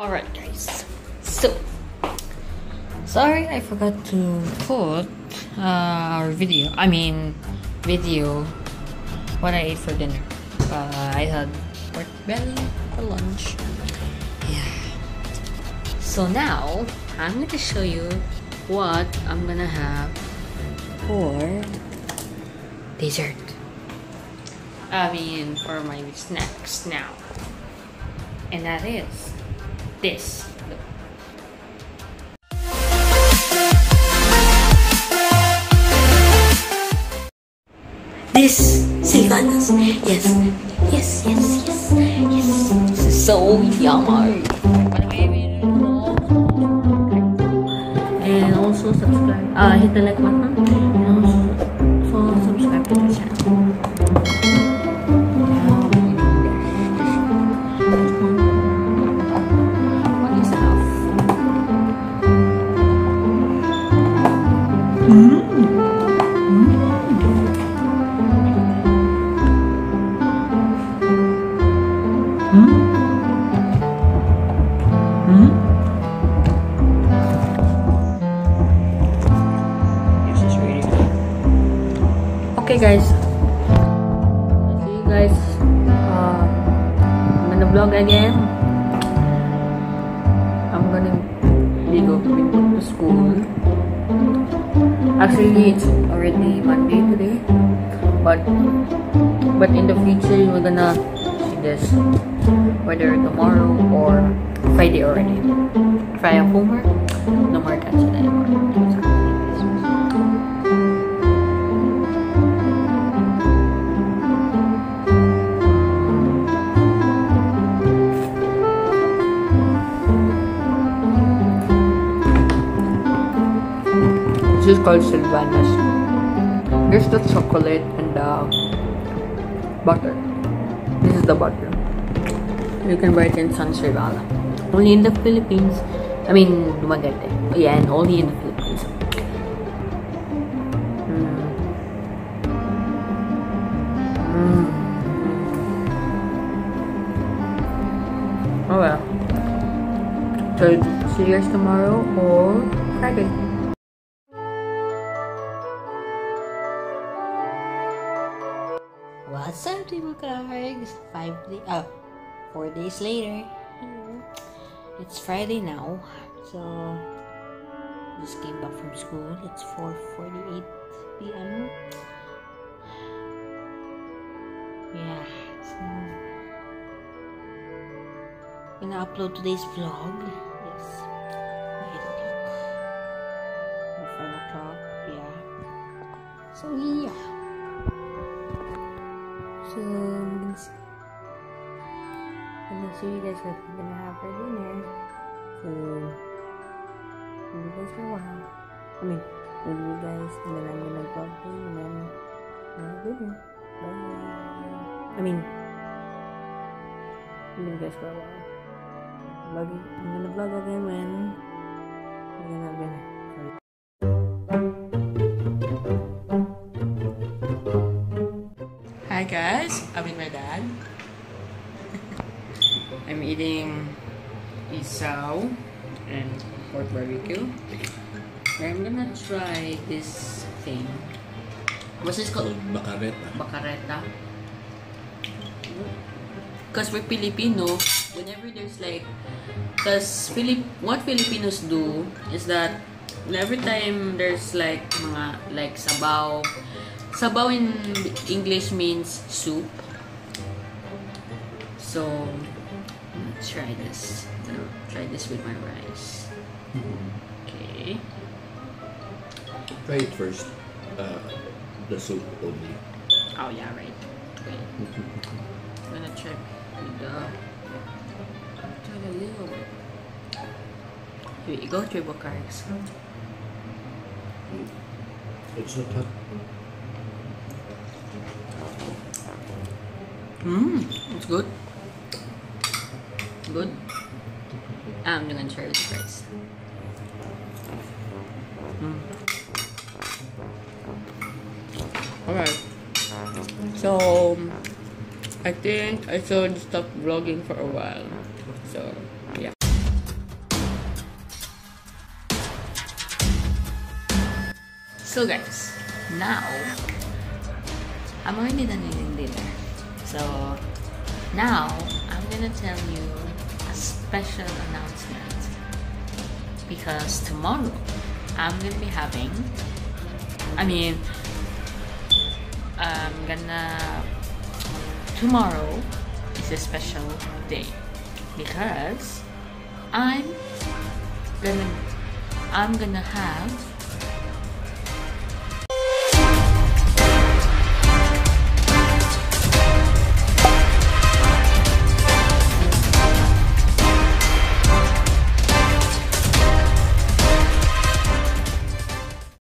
Alright guys, so sorry I forgot to put uh, our video, I mean video what I ate for dinner. Uh, I had pork belly for lunch. Yeah. So now I'm going to show you what I'm gonna have for dessert. I mean for my snacks now. And that is this. Look. This Silvanas. Yes. Yes, yes, yes. Yes. This is so yummy. And also subscribe. Uh, hit the like button. Okay, guys. I'll see you guys. Uh, I'm gonna vlog again. I'm gonna going to school. Actually, it's already Monday today, but but in the future we're gonna see this whether tomorrow or Friday already. I have homework, no more cancel anymore. This is called Silvanas. There's the chocolate and the butter. This is the butter. You can buy it in San. Only in the Philippines. I mean, Dumaguete. Yeah, and only in the Philippines. Mm. Mm. Oh well. So, see you guys tomorrow or Friday. What's up, people cards? Five day, uh, four days later. Mm-hmm. It's Friday now, so just came back from school. It's 4:48 p.m. Yeah, so gonna upload today's vlog. Yes, eight o'clock or five o'clock. Yeah. So yeah. So gonna show you guys what we're gonna have for dinner. So see you guys for a while. I mean, with you guys, and then I'm gonna vlog you, and uh, dinner. Bye. I mean, with you guys for a while. Vlogging. I'm gonna vlog again when we're gonna have dinner. Hi guys, I'm with my dad. I'm eating isaw and pork barbecue. I'm gonna try this thing. What's this called? Bakareta. Bacareta. Because we're Filipino, whenever there's like, because Filip, what Filipinos do is that every time there's like mga like sabaw, sabaw in English means soup. So, try this. I'm gonna try this with my rice. Mm-hmm. Okay. Try it first. Uh, the soup only. Oh yeah, right. Wait. I'm mm-hmm. gonna check with the try a little bit. Here you go, Tribu Cargs. Mm. It's not hot. Mmm, it's good good. I'm gonna try fries. Mm. Alright. So, I think I should stop vlogging for a while. So, yeah. So guys, now, I'm already done eating dinner. So, now, I'm gonna tell you special announcement because tomorrow I'm gonna be having. I mean, I'm gonna. Tomorrow is a special day because I'm gonna I'm gonna have